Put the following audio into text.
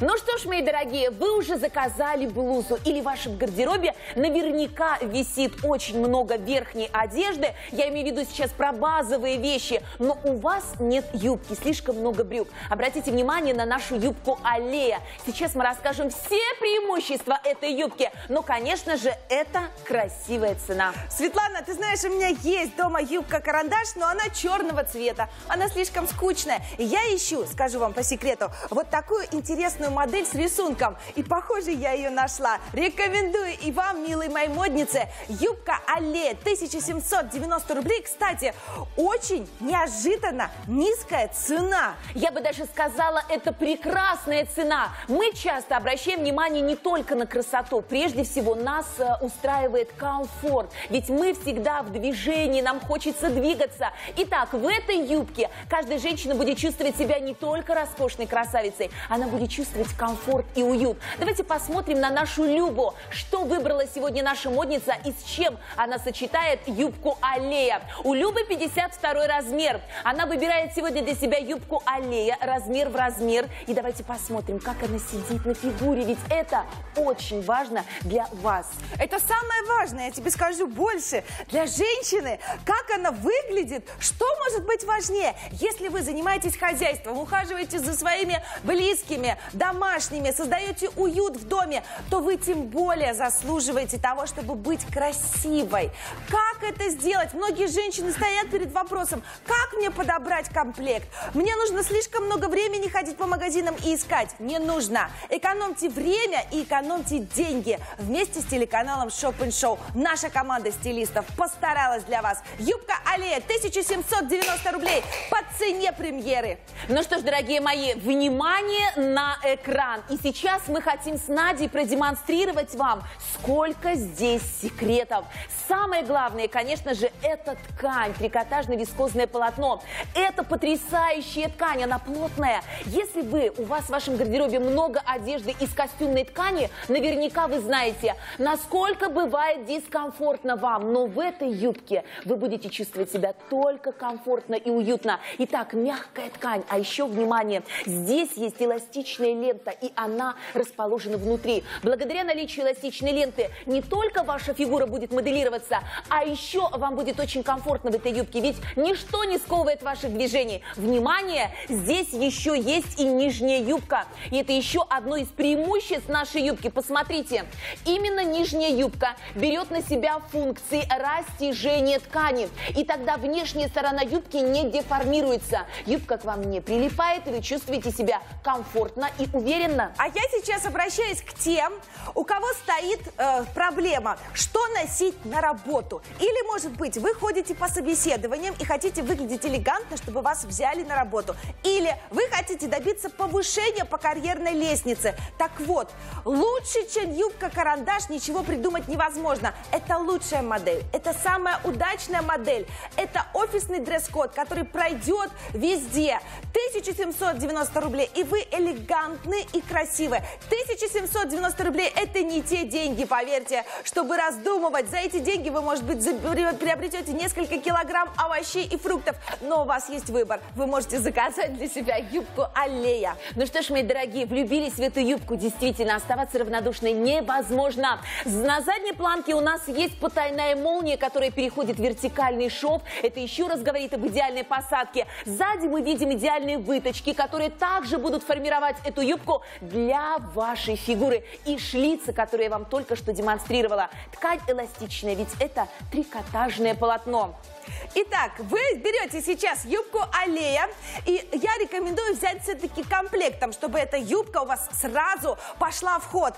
Ну что ж, мои дорогие, вы уже заказали блузу или в вашем гардеробе наверняка висит очень много верхней одежды. Я имею в виду сейчас про базовые вещи, но у вас нет юбки, слишком много брюк. Обратите внимание на нашу юбку Аллея. Сейчас мы расскажем все преимущества этой юбки, но, конечно же, это красивая цена. Светлана, ты знаешь, у меня есть дома юбка-карандаш, но она черного цвета. Она слишком скучная. Я ищу, скажу вам по секрету, вот такую интересную модель с рисунком. И, похоже, я ее нашла. Рекомендую и вам, милые мои модницы. Юбка Алле 1790 рублей. Кстати, очень неожиданно низкая цена. Я бы даже сказала, это прекрасная цена. Мы часто обращаем внимание не только на красоту. Прежде всего, нас э, устраивает комфорт. Ведь мы всегда в движении, нам хочется двигаться. Итак, в этой юбке каждая женщина будет чувствовать себя не только роскошной красавицей, она будет чувствовать комфорт и уют. Давайте посмотрим на нашу Любу. Что выбрала сегодня наша модница и с чем она сочетает юбку Аллея. У Любы 52 размер. Она выбирает сегодня для себя юбку Аллея, размер в размер. И давайте посмотрим, как она сидит на фигуре, ведь это очень важно для вас. Это самое важное, я тебе скажу больше. Для женщины, как она выглядит, что может быть важнее? Если вы занимаетесь хозяйством, ухаживаете за своими близкими, домашними, создаете уют в доме, то вы тем более заслуживаете того, чтобы быть красивой. Как это сделать? Многие женщины стоят перед вопросом, как мне подобрать комплект? Мне нужно слишком много времени ходить по магазинам и искать. Не нужно. Экономьте время и экономьте деньги. Вместе с телеканалом Shop Show наша команда стилистов постаралась для вас. Юбка Аллея 1790 рублей по цене премьеры. Ну что ж, дорогие мои, внимание на экран. И сейчас мы хотим с Надей продемонстрировать вам, сколько здесь секретов. Самое главное, конечно же, это ткань, трикотажно-вискозное полотно. Это потрясающая ткань, она плотная. Если вы, у вас в вашем гардеробе много одежды из костюмной ткани, наверняка вы знаете, насколько бывает дискомфортно вам. Но в этой юбке вы будете чувствовать себя только комфортно и уютно. Итак, мягкая ткань, а еще, внимание, здесь есть эластичная лента, и она расположена внутри. Благодаря наличию эластичной ленты не только ваша фигура будет моделироваться, а еще вам будет очень комфортно в этой юбке, ведь ничто не сковывает ваших движений. Внимание, здесь еще есть и нижняя юбка. И это еще одно из преимуществ нашей юбки. Посмотрите, именно нижняя юбка берет на себя функции растяжения ткани. И тогда внешняя сторона юбки не деформируется. Юбка к вам не прилипает, и вы чувствуете себя комфортно и уверенно. А я сейчас обращаюсь к тем, у кого стоит э, проблема, что носить на работу. Или, может быть, вы ходите по собеседованиям и хотите выглядеть элегантно, чтобы вас взяли на работу. Или вы хотите добиться повышения по карьерной лестнице. Так вот, лучше, чем юбка-карандаш, ничего придумать невозможно. Это лучшая модель, это самая удачная модель, это офисный дресс-код, который пройдет везде. 1790 рублей, и вы элегантны и красивы. 1790 рублей – это не те деньги, поверьте, чтобы раздумывать. За эти деньги вы, может быть, приобретете несколько килограмм овощей и фруктов. Но у вас есть выбор. Вы можете заказать для себя юбку Аллея. Ну что ж, мои дорогие, влюбились в эту юбку. Действительно, оставаться равнодушной невозможно. На задней планке у нас есть потайная молния, которая переходит в вертикальный шов. Это еще раз говорит об идеальной посадке. Сзади мы видим идеальные выточки, которые также будут формировать эту юбку для вашей фигуры. И шлицы, которые я вам только что демонстрировала. Ткань эластичная, ведь это трикотажное полотно. Итак, вы берете сейчас юбку аллея, и я рекомендую взять все-таки комплектом, чтобы эта юбка у вас сразу пошла в ход.